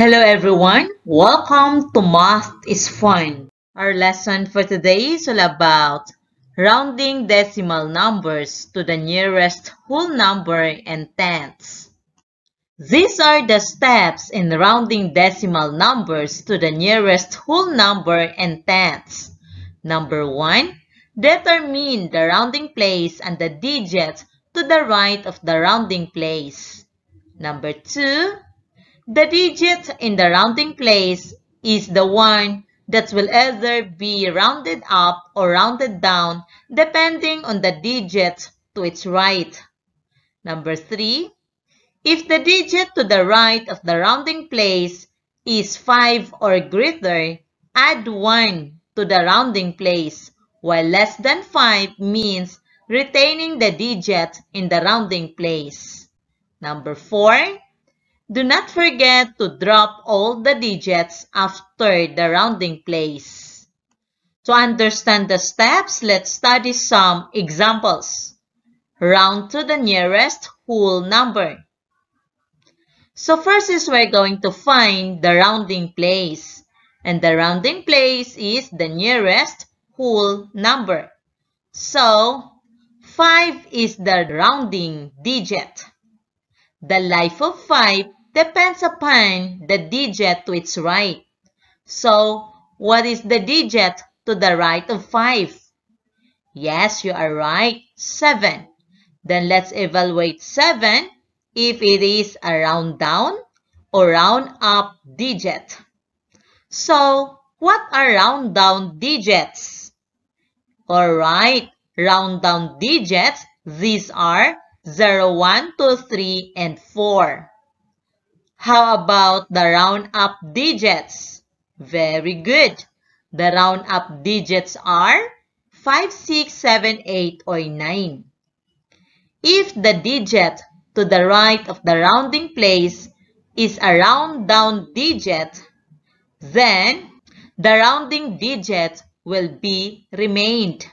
Hello everyone, welcome to Math is Fun. Our lesson for today is all about rounding decimal numbers to the nearest whole number and tenths. These are the steps in rounding decimal numbers to the nearest whole number and tenths. Number 1. Determine the rounding place and the digit to the right of the rounding place. Number 2. The digit in the rounding place is the one that will either be rounded up or rounded down depending on the digit to its right. Number 3. If the digit to the right of the rounding place is 5 or greater, add 1 to the rounding place, while less than 5 means retaining the digit in the rounding place. Number 4. Do not forget to drop all the digits after the rounding place. To understand the steps, let's study some examples. Round to the nearest whole number. So first is we're going to find the rounding place. And the rounding place is the nearest whole number. So, 5 is the rounding digit. The life of 5 depends upon the digit to its right. So, what is the digit to the right of 5? Yes, you are right, 7. Then let's evaluate 7 if it is a round down or round up digit. So, what are round down digits? Alright, round down digits, these are 0, 1, 2, 3, and 4. How about the round up digits? Very good. The round up digits are 5, 6, 7, 8, or 9. If the digit to the right of the rounding place is a round down digit, then the rounding digit will be remained.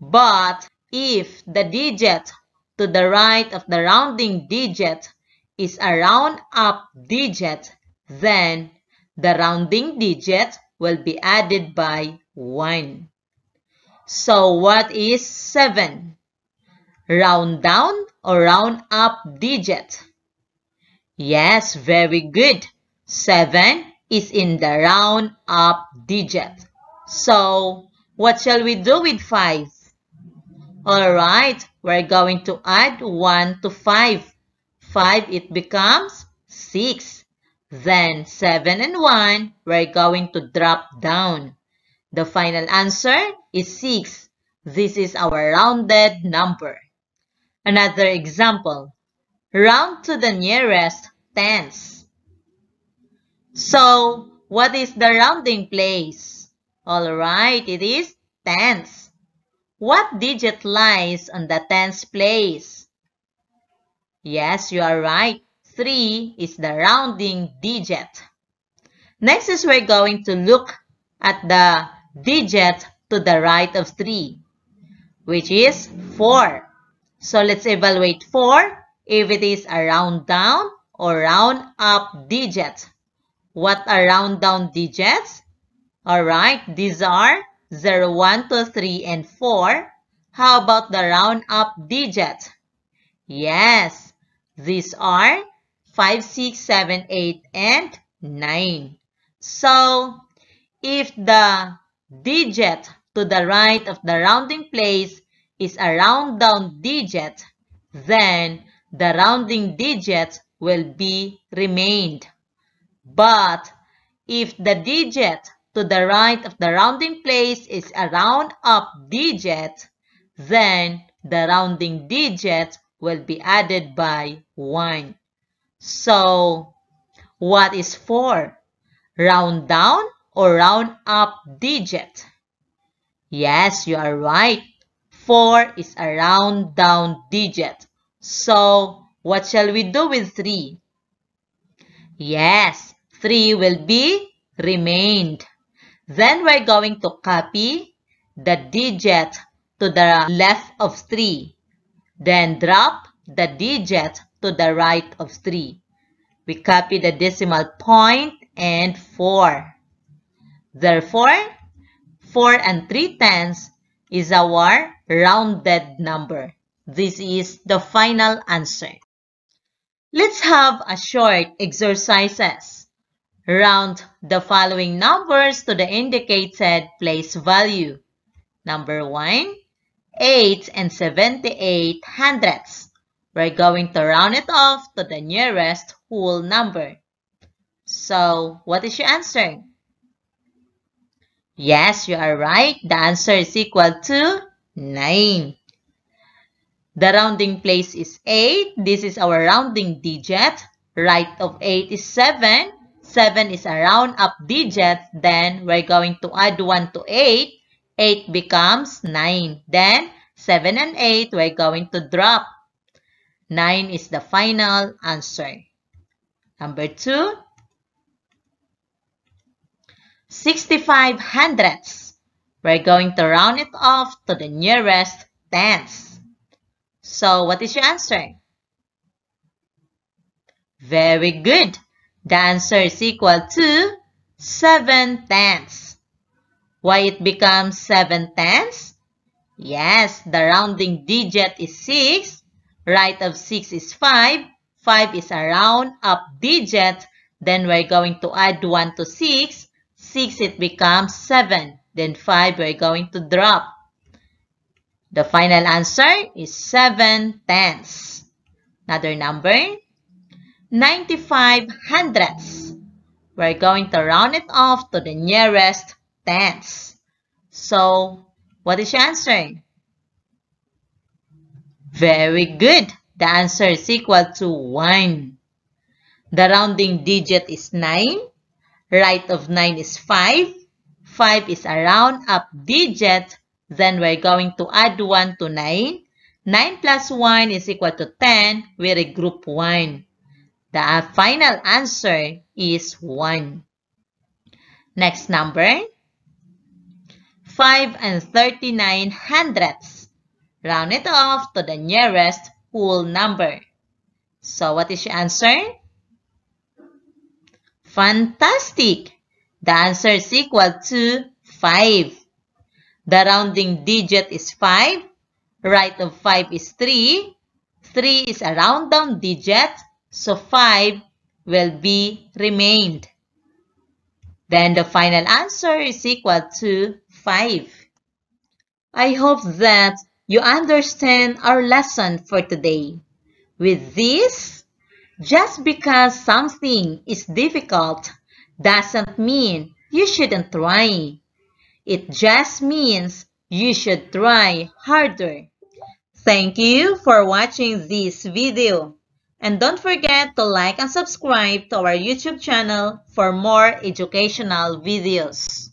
But if the digit to the right of the rounding digit is a round up digit, then the rounding digit will be added by 1. So what is 7? Round down or round up digit? Yes, very good. 7 is in the round up digit. So, what shall we do with 5? Alright, we're going to add 1 to 5. 5, it becomes 6. Then 7 and 1, we're going to drop down. The final answer is 6. This is our rounded number. Another example, round to the nearest tens. So, what is the rounding place? Alright, it is tens. What digit lies on the tens place? Yes, you are right. 3 is the rounding digit. Next is we're going to look at the digit to the right of 3, which is 4. So let's evaluate 4 if it is a round down or round up digit. What are round down digits? Alright, these are 0, 1, 2, 3, and 4. How about the round up digit? Yes, these are 5, 6, 7, 8, and 9. So, if the digit to the right of the rounding place is a round down digit, then the rounding digit will be remained. But if the digit to the right of the rounding place is a round up digit, then the rounding digit will be added by 1. So, what is 4? Round down or round up digit? Yes, you are right. 4 is a round down digit. So, what shall we do with 3? Yes, 3 will be remained. Then we're going to copy the digit to the left of 3. Then drop the digit to the right of 3. We copy the decimal point and 4. Therefore, 4 and 3 tenths is our rounded number. This is the final answer. Let's have a short exercises. Round the following numbers to the indicated place value. Number 1, 8 and 78 hundredths. We're going to round it off to the nearest whole number. So, what is your answer? Yes, you are right. The answer is equal to 9. The rounding place is 8. This is our rounding digit. Right of 8 is 7. 7 is a round up digit. Then, we're going to add 1 to 8. 8 becomes 9. Then, 7 and 8, we're going to drop. 9 is the final answer. Number 2, 65 hundredths. We're going to round it off to the nearest tenths. So, what is your answer? Very good. The answer is equal to 7 tenths. Why it becomes 7 tenths? Yes, the rounding digit is 6. Right of 6 is 5. 5 is a round up digit. Then we're going to add 1 to 6. 6 it becomes 7. Then 5 we're going to drop. The final answer is 7 tenths. Another number, 95 hundredths. We're going to round it off to the nearest tenths. So, what is your answer? Very good. The answer is equal to 1. The rounding digit is 9. Right of 9 is 5. 5 is a round up digit. Then we're going to add 1 to 9. 9 plus 1 is equal to 10. We regroup 1. The final answer is 1. Next number. 5 and 39 hundredths. Round it off to the nearest whole number. So what is your answer? Fantastic! The answer is equal to 5. The rounding digit is 5. Right of 5 is 3. 3 is a round down digit, so 5 will be remained. Then the final answer is equal to 5. I hope that you understand our lesson for today. With this, just because something is difficult doesn't mean you shouldn't try. It just means you should try harder. Thank you for watching this video. And don't forget to like and subscribe to our YouTube channel for more educational videos.